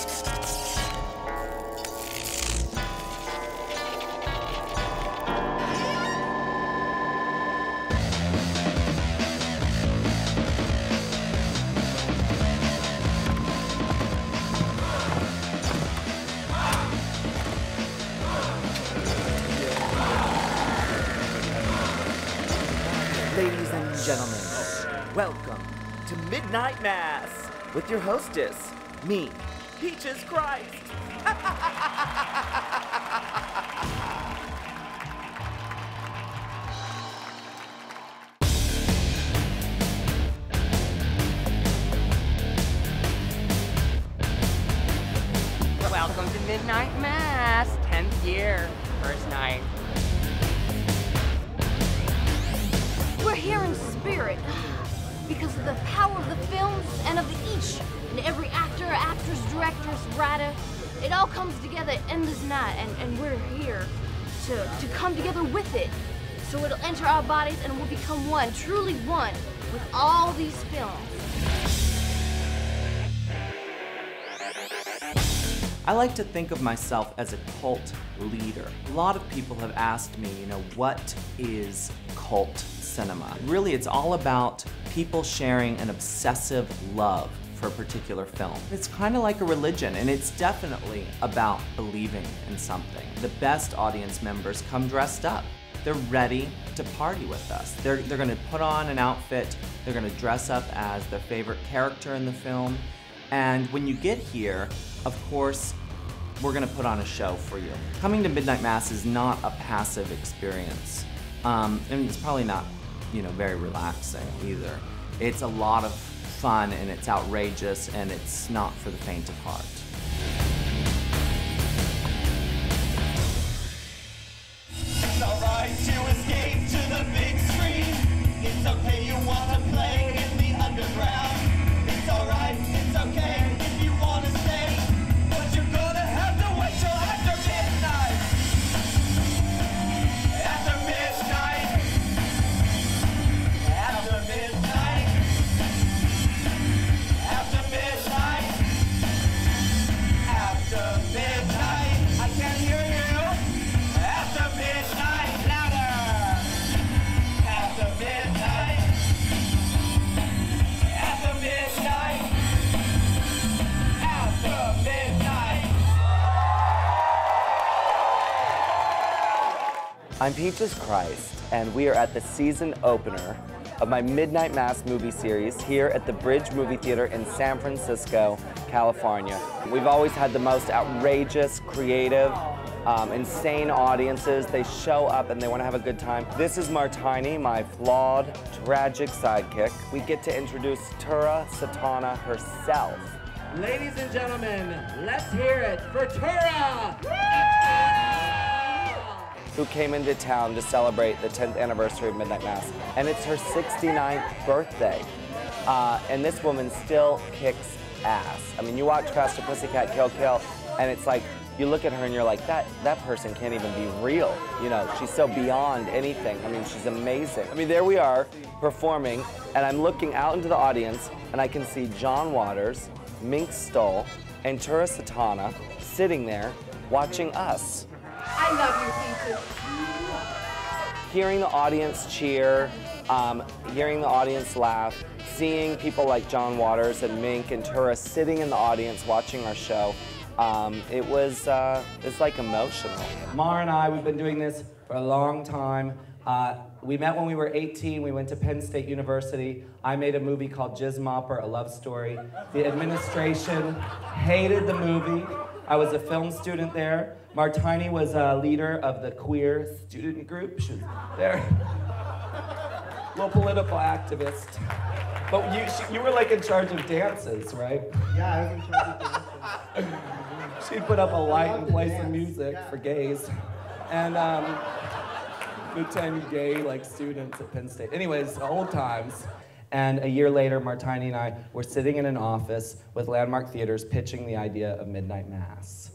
Ladies and gentlemen, welcome to Midnight Mass with your hostess, me, Peaches Christ. Welcome to Midnight Mass, 10th year, first night. We're here in spirit because of the power of the films and of the each and every actor, actress, directress, writer. It all comes together in this night, and, and we're here to, to come together with it. So it'll enter our bodies and we'll become one, truly one, with all these films. I like to think of myself as a cult leader. A lot of people have asked me, you know, what is cult cinema? Really, it's all about people sharing an obsessive love for a particular film. It's kind of like a religion, and it's definitely about believing in something. The best audience members come dressed up. They're ready to party with us. They're, they're gonna put on an outfit, they're gonna dress up as their favorite character in the film, and when you get here, of course, we're gonna put on a show for you. Coming to Midnight Mass is not a passive experience. Um, and it's probably not, you know, very relaxing either. It's a lot of fun and it's outrageous and it's not for the faint of heart. I'm Peaches Christ, and we are at the season opener of my Midnight Mass movie series here at the Bridge Movie Theater in San Francisco, California. We've always had the most outrageous, creative, um, insane audiences. They show up and they want to have a good time. This is Martiny, my flawed, tragic sidekick. We get to introduce Tura Satana herself. Ladies and gentlemen, let's hear it for Tura! Who came into town to celebrate the 10th anniversary of Midnight Mass. And it's her 69th birthday. Uh, and this woman still kicks ass. I mean, you watch Faster Pussycat Kill Kill, and it's like, you look at her and you're like, that, that person can't even be real. You know, she's so beyond anything. I mean, she's amazing. I mean, there we are performing, and I'm looking out into the audience, and I can see John Waters, Mink Stole, and Tura Satana sitting there watching us I love you, Peaches. hearing the audience cheer, um, hearing the audience laugh, seeing people like John Waters and Mink and Tura sitting in the audience watching our show, um, it was uh, it's like emotional. Mar and I, we've been doing this for a long time. Uh, we met when we were 18. We went to Penn State University. I made a movie called Jizz Mopper, a love story. The administration hated the movie. I was a film student there. Martiny was a leader of the queer student group. She was there. Little political activist. But you, she, you were like in charge of dances, right? Yeah, I was in charge of dancing. She'd put up a light and play some music yeah. for gays. And um, the 10 gay like students at Penn State. Anyways, old times. And a year later, Martiny and I were sitting in an office with Landmark Theaters pitching the idea of Midnight Mass.